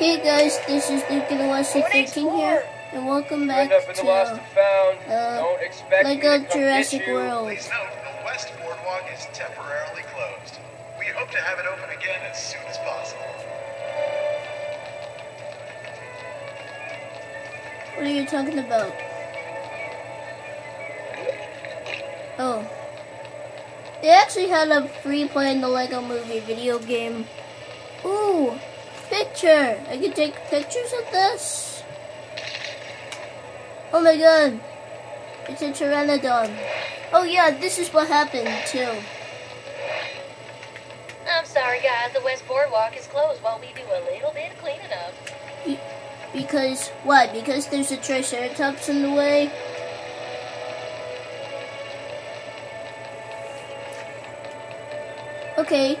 Hey guys, this is Lukiethewesly 13 here, and welcome back up in the lost to and found. uh, Don't expect me Lego Jurassic. World. Please note, the West Boardwalk is temporarily closed. We hope to have it open again as soon as possible. What are you talking about? Oh. They actually had a free play in the Lego movie video game. Ooh, picture! I can take pictures of this. Oh my god. It's a Pteranodon. Oh yeah, this is what happened too. I'm sorry, guys. The West Boardwalk is closed while we do a little bit of cleaning up. Be- because, why? Because there's a Triceratops in the way? Okay.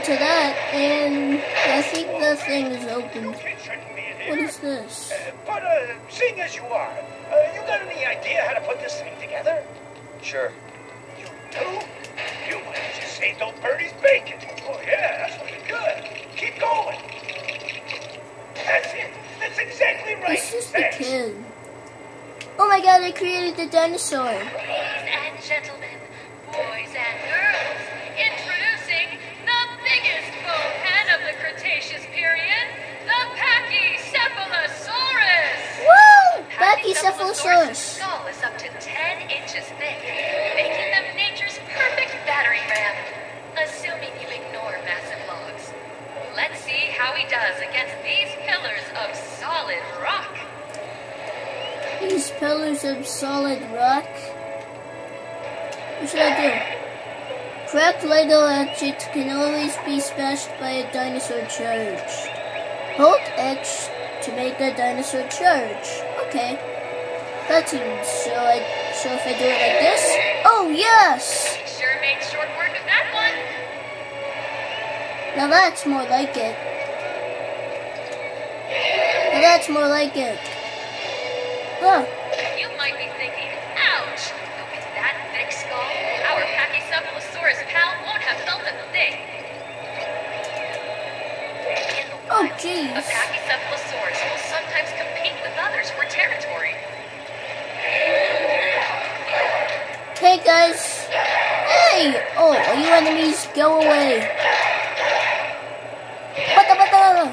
Grab onto that, and I think the thing is open. What is shouldn't be in What here? is this? But, uh, seeing as you are, uh, you got any idea how to put this thing together? Sure. You do? You might have just saved old Birdie's bacon. Oh, yeah, that's looking good. Keep going. That's it. That's exactly right. It's just a Thanks. kid. Oh my god, I created the dinosaur. Ladies and gentlemen, Pachycephalosaurus' Pachycephalosaurus. skull is up to 10 inches thick, making them nature's perfect battering ram, assuming you ignore massive logs. Let's see how he does against these pillars of solid rock. These pillars of solid rock. What should I do? Cracked Lego objects can always be smashed by a dinosaur charge. Hold X to make a dinosaur charge. Okay. That seems so I so if I do it like this. Oh yes! Sure made short work of that one. Now that's more like it. Now that's more like it. Huh. You might be thinking, ouch! But with that thick skull, our Pachycephalosaurus pal won't have felt a thing. Oh, jeez. a Pachycephalosaurus will sometimes compete with others for territory. Hey guys! Hey! Oh, all you enemies, go away! Bata bata!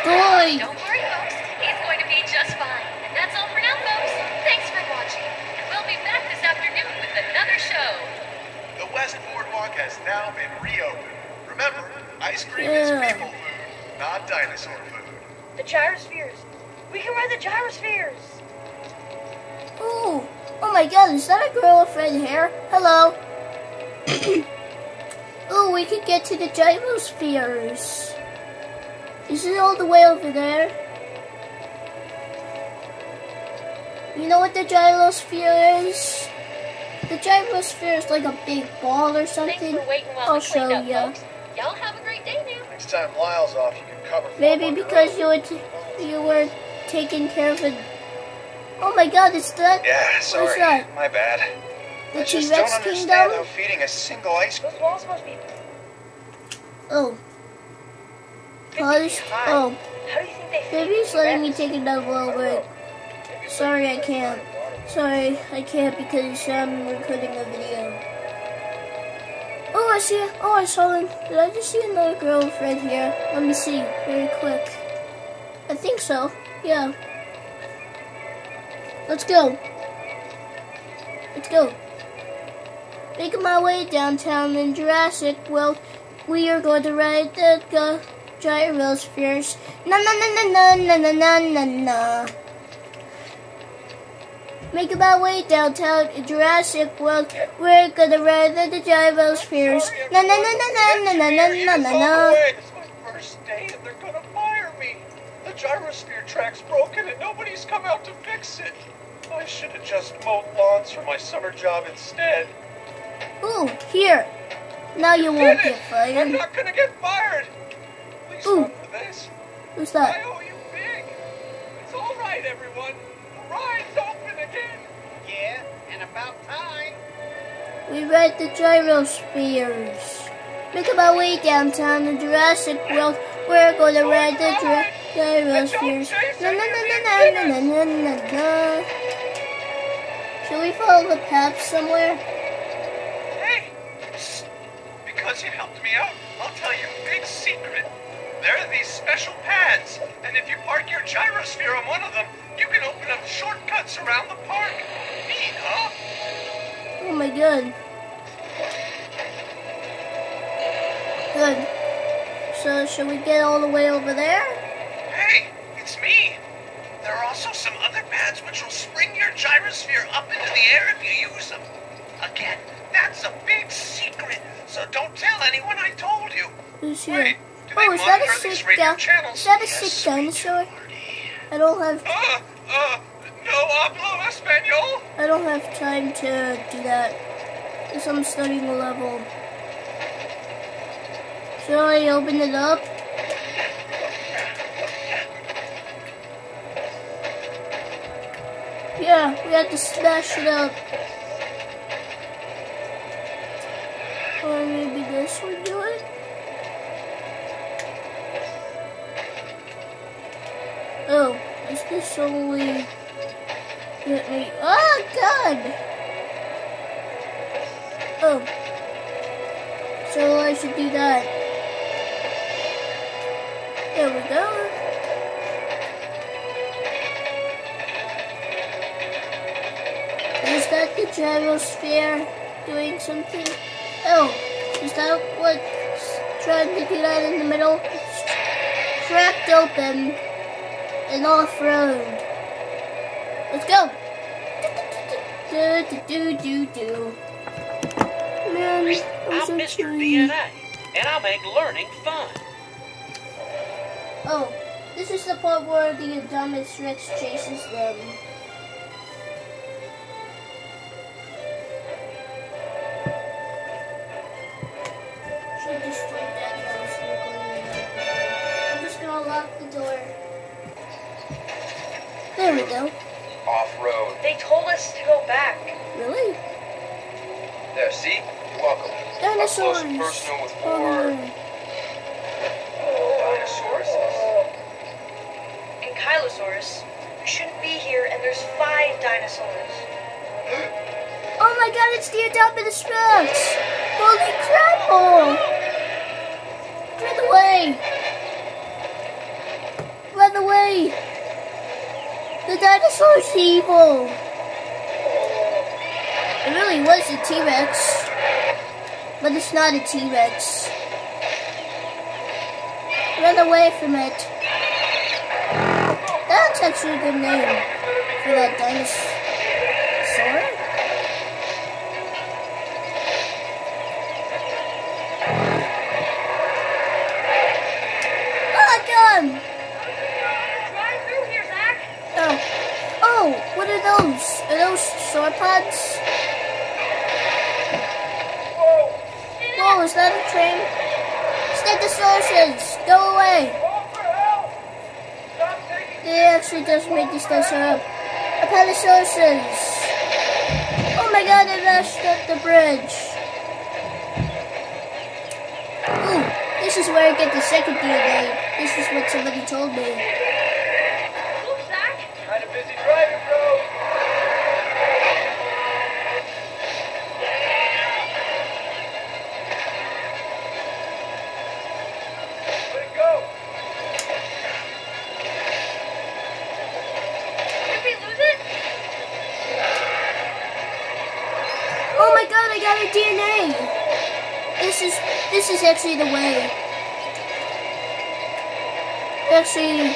Boy! Don't worry, folks. He's going to be just fine. And that's all for now, folks. Thanks for watching. And we'll be back this afternoon with another show. The West Boardwalk has now been reopened. Remember, ice cream is people food, not dinosaur food. The gyrospheres. We can ride the gyrospheres. Ooh! Oh my god, is that a girl with red hair? Hello! oh, we could get to the gyrospheres. Is it all the way over there? You know what the gyrosphere is? The gyrosphere is like a big ball or something. for waiting I'll show up, ya. Y'all have a great day now. Next time Lyle's off, you can cover Maybe because you were t- you were taking care of a. Oh my God! It's that Yeah, What is sorry. that? My bad. the I T just Rex don't understand Kingdom. how feeding a single ice Those walls must be Oh, 50 polished. feet high. Oh, How do you think they maybe he's letting me take another little break. Sorry, I can't. Sorry, I can't because I'm recording a video. Oh, I see. Oh, I saw him. Did I just see another girl with red hair? Let me see, very quick. I think so. Yeah. Let's go. Let's go. Making my way downtown in Jurassic. Well, we are going to ride the uh, gyrospheres. Na na na na na na na na na. Making my way downtown in Jurassic World, we're gonna ride the gyrospheres. Na na na na na na na na na na na. Gyrosphere track's broken and nobody's come out to fix it. I should have just mowed lawns for my summer job instead. Ooh, here. Now you Did won't it! get fired. I'm not gonna get fired. Please Ooh. stop for this. Who's I that? owe you big. It's all right, everyone. The ride's open again. Yeah, and about time. We ride the gyrospheres. Making my way downtown in Jurassic World, we're gonna ride the gy- gyrospheres. Na na na na na na na na na na. Should we follow the path somewhere? Hey, because you helped me out, I'll tell you a big secret. There are these special pads, and if you park your gyrosphere on one of them, you can open up shortcuts around the park. Neat, huh? Oh my god. Good. So should we get all the way over there? Hey, it's me. There are also some other pads which will spring your gyrosphere up into the air if you use them. Again, that's a big secret, so don't tell anyone I told you. Who's here? Wait, do Oh, is that a sick down? Is that a sick dinosaur? I don't have Uh, uh, no hablo español? I don't have time to do that. Because I'm studying a level. Shall I open it up? Yeah, we have to smash it up. Or maybe this would do it? Oh, is this only... Let me... Oh, God! Oh. So I should do that. There we go. The gyrosphere doing something? Oh, is that what's trying to do that in the middle? It's cracked open and off-road. Let's go. Do, do, do, do, do. Man, I'm I'm so Mr. DNA, and I make learning fun. Oh, this is the part where the Adonis Rex chases them. Told us to go back. Really? There, see? You're welcome. Dinosaurs. Up close and personal with Oh, more no. Oh, dinosaurs. Ankylosaurus, we shouldn't be here, and there's five dinosaurs. Oh my god, it's the Indominus Rex! Holy crap! Oh. Run away! Run away! The dinosaur's evil! Really was a T-Rex. But it's not a T-Rex. Run away from it. That's actually a good name for that dinosaur. The bridge! Ooh, this is where I get the second DNA. This is what somebody told me. Actually the way. I actually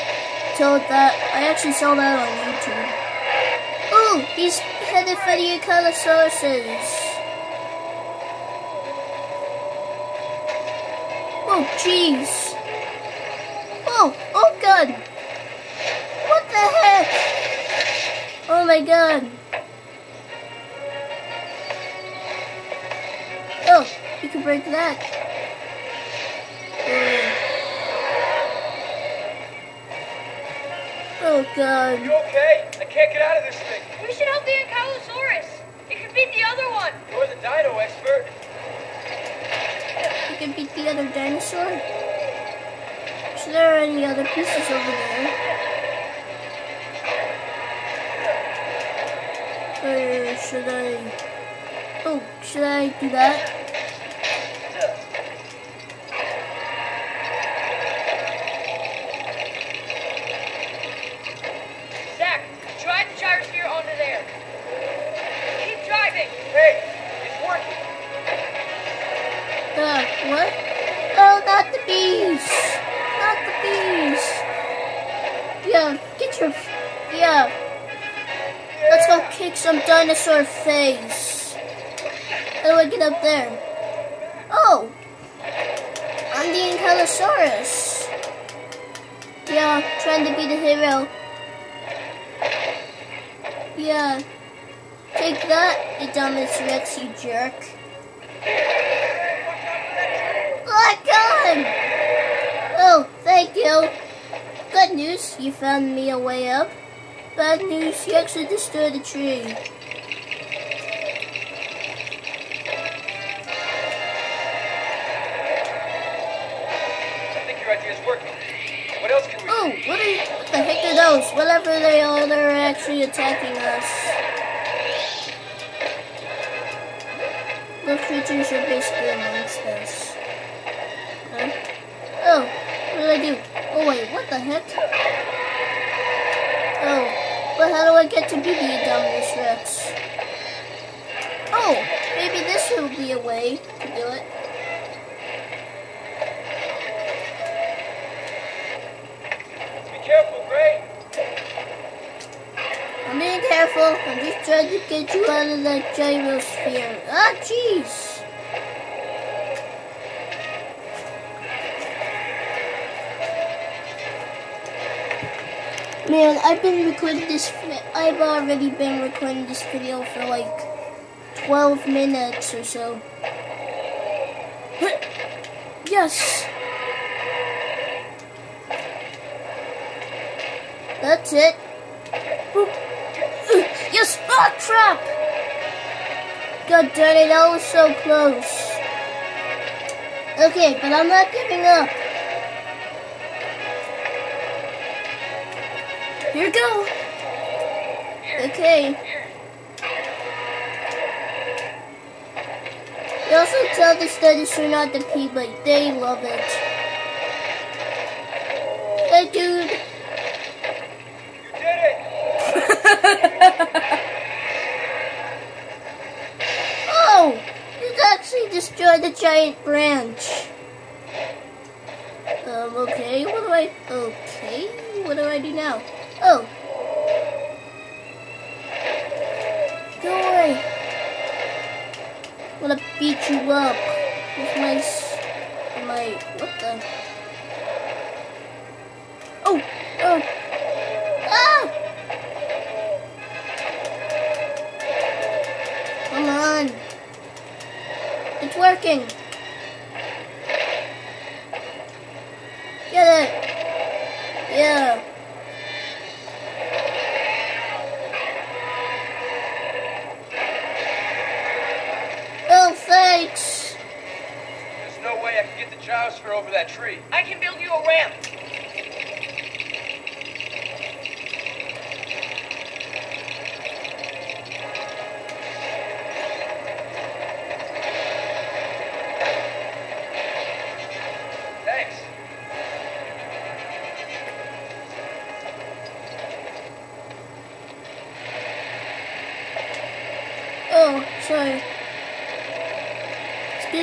told that I actually saw that on YouTube. Oh, he's headed for the Ankylosaurus. Oh, jeez. Oh, oh god. What the heck? Oh my god. Oh, you can break that. Oh god. You okay? I can't get out of this thing. We should help the Ankylosaurus. It could beat the other one. You're the dino expert. You can beat the other dinosaur. Is there any other pieces over there? Or should I... Oh, should I do that? Dinosaur face. How do I get up there? Oh! I'm the Ankylosaurus. Yeah, trying to be the hero. Yeah. Take that, you dumbest Rex, you jerk. Oh, God! Oh, thank you. Good news, you found me a way up. Bad news, you actually destroyed the tree. Oh, what are what the heck are those? Whatever they are, they're actually attacking us. Those creatures are basically amongst us. Huh? Oh, what did I do? Oh wait, what the heck? Oh, but how do I get to be the Indominus Rex? Oh, maybe this will be a way to do it. I'm just trying to get you out of that gyrosphere. Ah, jeez. Man, I've been recording this. I've already been recording this video for like 12 minutes or so. Yes. That's it. Crap! God darn it, that was so close. Okay, but I'm not giving up. Here we go. Okay. They also tell the dinosaur not the pee, but they love it. Hey, dude. You did it. actually destroyed the giant branch. Um, okay, what do I... Okay, what do I do now? Oh. Go away. I'm gonna beat you up with my... my... what the...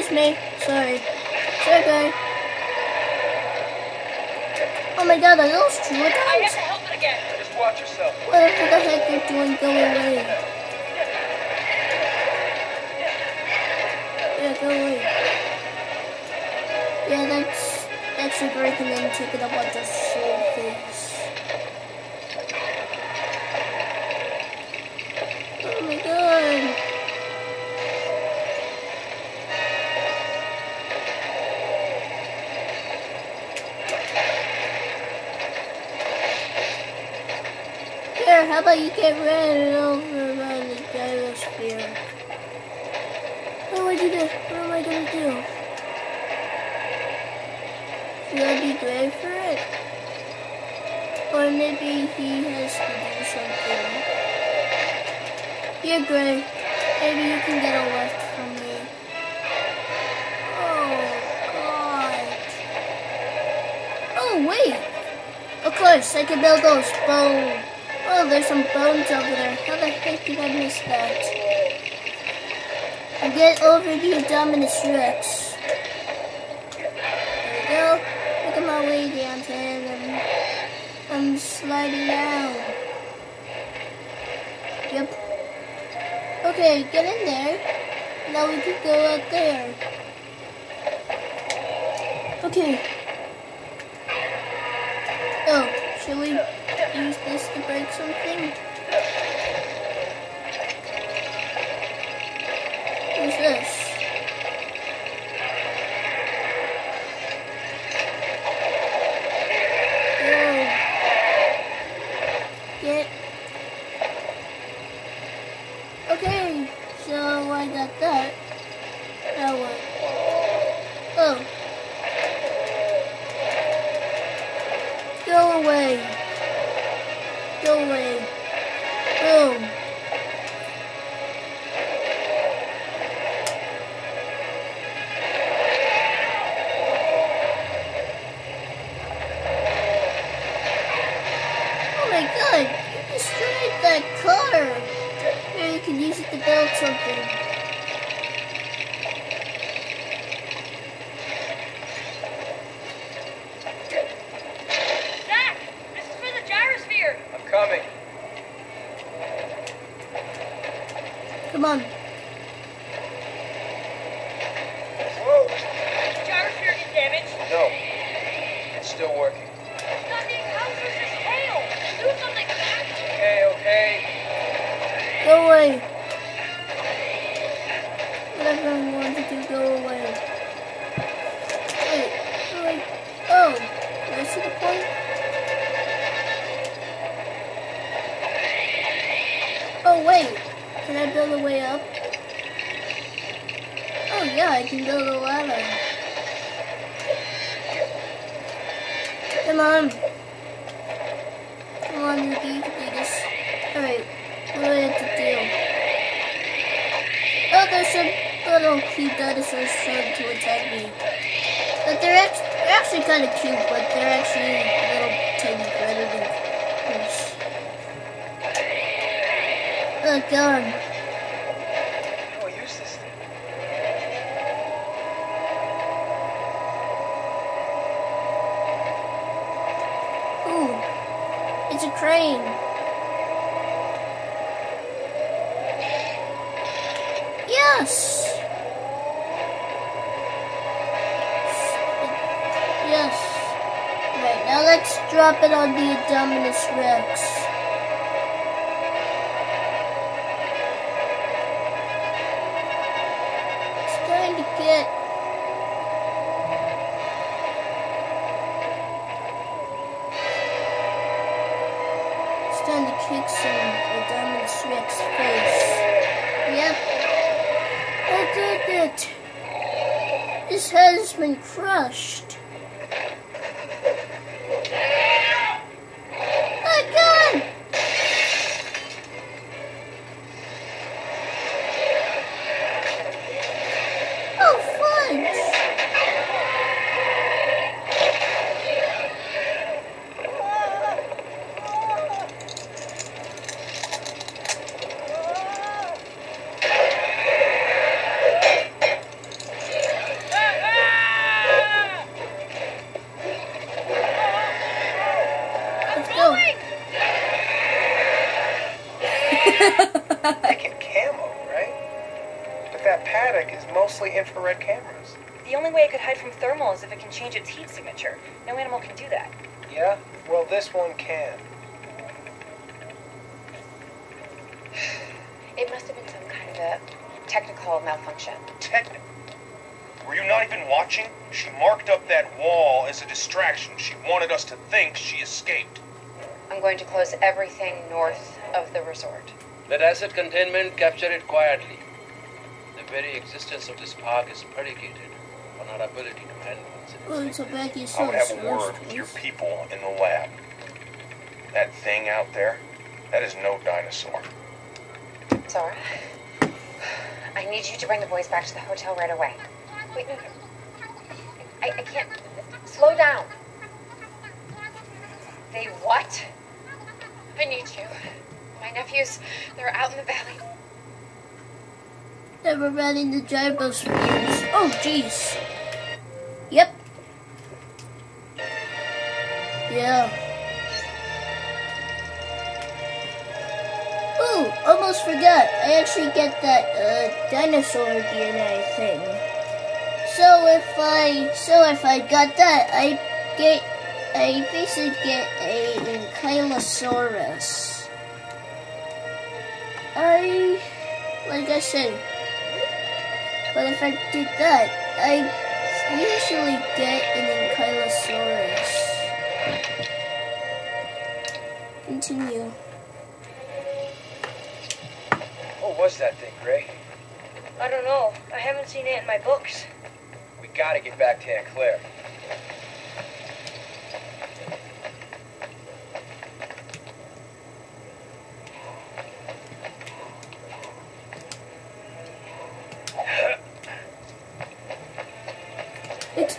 Excuse me. Sorry. Sorry, guy. Oh my god, are those two I have times? to help it again. Just watch yourself. What the heck are you're doing, go away. Yeah, go away. Yeah, that's actually breaking in, taking up on the soul face. About you get rid over by the gyrosphere? What do I do? What am I gonna do? Should I be brave for it? Or maybe he has to do something. You're Gray. Maybe you can get a lift from me. Oh, God. Oh, wait. Of course, I can build those bones. Oh, there's some bones over there. How the heck did I miss that? And get over the Dominus Rex. There we go. Look at my way down to him. I'm, I'm sliding down. Yep. Okay, get in there. Now we can go out there. Okay. Oh, should we use this to break something? Who's this? Okay, so I got that. Now what? Come on. Whoa. Gyrosphere get damaged. No. It's still working. Nothing. How is this tail? Do something, Zach. Okay, okay. Go away. Whatever I want to do, go away. Wait, wait. Oh, did I see the point? Oh, wait. Can I build a way up? Oh, yeah, I can build a ladder. Come on. Come on, you can do. Alright, what do I have to do? Oh, there's some little cute dinosaurs trying to attack me. But they're, act- they're actually kind of cute, but they're actually a little tiny predators. Oh, God use this thing. Ooh, it's. Yes. Yes. Right, now let's drop it on the Dominus Rex. It's starting to get been crushed. Change its heat signature. No animal can do that. Yeah? Well, this one can. It must have been some kind of a technical malfunction. Technical. Were you not even watching? She marked up that wall as a distraction. She wanted us to think she escaped. I'm going to close everything north of the resort. Let asset containment capture it quietly. The very existence of this park is predicated on our ability to handle Oh, incidents. it's a I would Brachiosaurus. have a word with your people in the lab. That thing out there, that is no dinosaur. Zara, I need you to bring the boys back to the hotel right away. Wait, no, no. I, I can't. Slow down. They what? I need you. My nephews, they're out in the valley. They were running the gyrospheres. Oh, jeez. Yep. Yeah. Ooh, almost forgot. I actually get that uh, dinosaur DNA thing. So if I, so if I got that, I get, I basically get a Ankylosaurus. I, like I said, but if I did that, I usually get an Ankylosaurus. Continue. What was that thing, Gray? I don't know. I haven't seen it in my books. We gotta get back to Aunt Claire.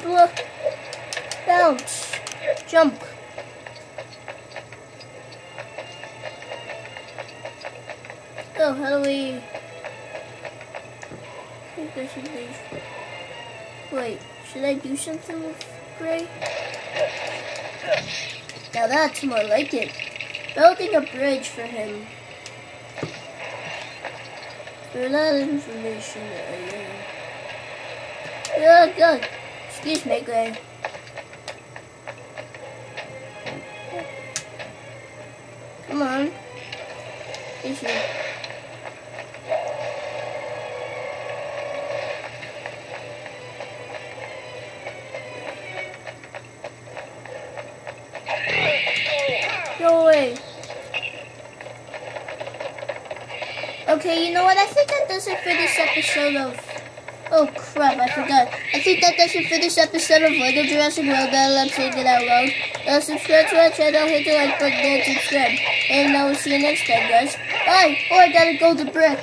Explore. Bounce. Jump. Oh, how do we... I think I should leave. Wait, should I do something with Gray? Now that's more like it. Building a bridge for him. For that information I know. Oh god. Excuse make Gray. Come on. Issue. Go away. Okay, you know what? I think that does it for this episode of. Oh crap! I forgot. I think that does it finish episode of Lego Jurassic World. Now let's say it out loud. Uh, subscribe to our channel, hit the like button, and subscribe. And I will see you next time, guys. Bye. Oh, I gotta go to brick.